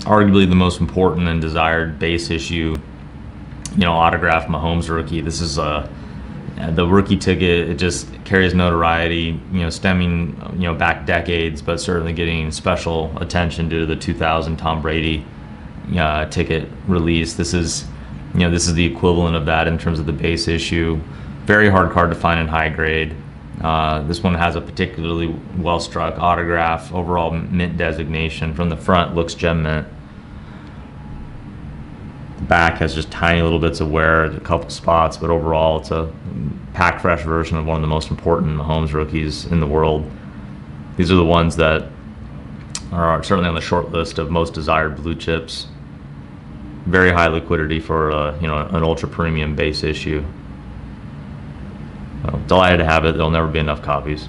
arguably the most important and desired base issue. You know, autograph Mahomes rookie. This is a the rookie ticket. It just carries notoriety. You know, stemming you know back decades, but certainly getting special attention due to the 2000 Tom Brady uh, ticket release. This is you know this is the equivalent of that in terms of the base issue. Very hard card to find in high grade. Uh, this one has a particularly well struck autograph, overall mint designation. From the front, looks gem mint. The back has just tiny little bits of wear, a couple spots, but overall, it's a pack fresh version of one of the most important Mahomes rookies in the world. These are the ones that are certainly on the short list of most desired blue chips. Very high liquidity for uh, you know an ultra premium base issue. Well, delighted to have it. There'll never be enough copies.